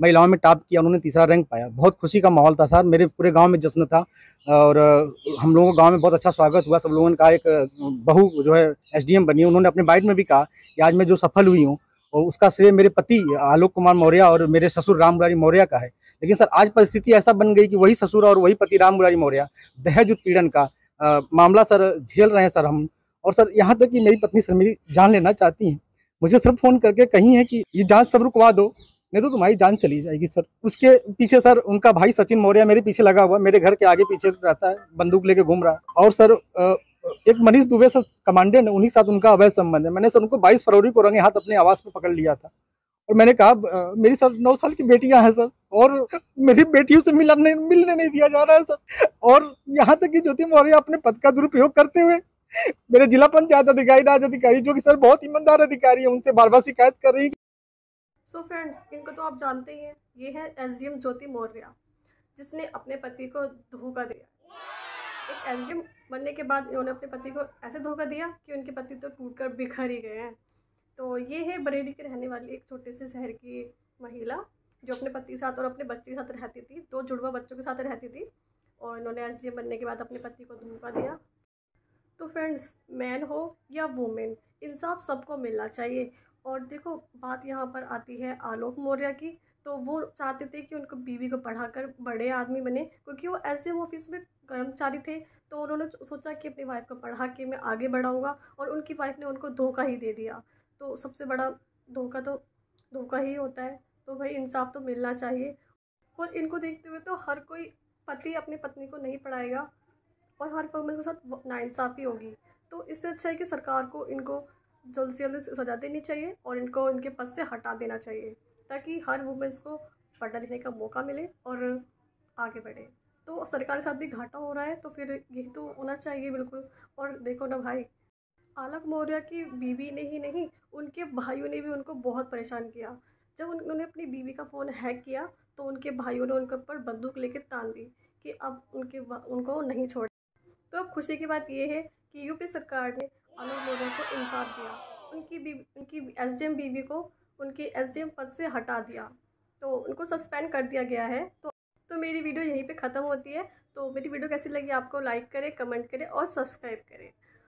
महिलाओं में टॉप किया, उन्होंने तीसरा रैंक पाया। बहुत खुशी का माहौल था सर, मेरे पूरे गाँव में जश्न था और हम लोगों को गाँव में बहुत अच्छा स्वागत हुआ। सब लोगों ने कहा, एक, बहू जो है, एसडीएम बनी उन्होंने अपने बाइट में भी कहा कि आज मैं जो सफल हुई हूँ, और उसका श्रेय मेरे पति आलोक कुमार मौर्य और मेरे ससुर राम मुरारी मौर्य का है। लेकिन सर, आज परिस्थिति ऐसा बन गई कि वही ससुर और वही पति राम मुरारी मौर्य, दहेज उत्पीड़न का मामला सर झेल रहे हैं सर हम। और सर, यहाँ तक कि मेरी पत्नी सर मेरी जान लेना चाहती हैं। मुझे सर फ़ोन करके कही है कि ये जाँच सब रुकवा दो। नहीं तो तुम्हारी जान चली जाएगी, सर। उसके पीछे, सर, उनका भाई सचिन मौर्य मेरे पीछे लगा हुआ, मेरे घर के आगे पीछे रहता है, बंदूक लेके घूम रहा है। और, सर एक मनीष दुबे से कमांडेंट, उन्हीं साथ उनका अवैध संबंध है। मैंने, सर, उनको 22 फरवरी को रंगे हाथ अपने आवास पे पकड़ लिया था। और मैंने कहा मेरी सर, नौ साल की बेटियाँ हैं, सर, और मेरी बेटियों से मिलने मिलने नहीं दिया जा रहा है, सर। और यहाँ तक कि ज्योति मौर्य अपने पद का दुरुपयोग करते हुए मेरे जिला पंचायत अधिकारी, राज अधिकारी, जो कि, सर, बहुत ईमानदार अधिकारी है, उनसे बार बार शिकायत कर रही सो so फ्रेंड्स इनको तो आप जानते ही हैं, ये है S D M Jyoti Maurya जिसने अपने पति को धोखा दिया। एक एस डी एम बनने के बाद इन्होंने अपने पति को ऐसे धोखा दिया कि उनके पति तो टूट कर बिखर ही गए हैं। तो ये है बरेली के रहने वाली एक छोटे से शहर की महिला, जो अपने पति के साथ और अपने बच्चे के साथ रहती थी, दो जुड़वा बच्चों के साथ रहती थी, और इन्होंने एस डी एम बनने के बाद अपने पति को धोखा दिया। तो फ्रेंड्स मैन हो या वुमेन इंसाफ सबको मिलना चाहिए और देखो, बात यहाँ पर आती है आलोक मौर्य की तो वो चाहते थे कि उनको बीवी को पढ़ाकर बड़े आदमी बने, क्योंकि वो एस ऑफ़िस में कर्मचारी थे तो उन्होंने सोचा कि अपनी वाइफ को पढ़ा के मैं आगे बढ़ाऊँगा और उनकी वाइफ ने उनको धोखा ही दे दिया। तो सबसे बड़ा धोखा तो धोखा ही होता है तो भाई इंसाफ तो मिलना चाहिए। और इनको देखते हुए तो हर कोई पति अपनी पत्नी को नहीं पढ़ाएगा और हर वुमेन के साथ नाइंसाफ़ी होगी। तो इससे अच्छा है कि सरकार को इनको जल्द से जल्द सजा देनी चाहिए और इनको, इनके पद से हटा देना चाहिए, ताकि हर वुमेंस को पढ़ने लिखने का मौका मिले और आगे बढ़े। तो सरकार के साथ भी घाटा हो रहा है तो फिर यही तो होना चाहिए बिल्कुल। और देखो ना भाई, आलक मौर्य की बीवी ने ही नहीं, उनके भाइयों ने भी उनको बहुत परेशान किया। जब उन्होंने अपनी बीवी का फ़ोन हैक किया तो उनके भाइयों ने उनके ऊपर बंदूक लेके तान दी कि अब उनके उनको नहीं छोड़। तो अब खुशी की बात यह है कि यूपी सरकार ने आलोक लोगों को इंसाफ दिया। उनकी बी, उनकी एस डी एम बीवी को उनके एस पद से हटा दिया। तो उनको सस्पेंड कर दिया गया है। तो तो मेरी वीडियो यहीं पे ख़त्म होती है। तो मेरी वीडियो कैसी लगी आपको लाइक करें कमेंट करें और सब्सक्राइब करें।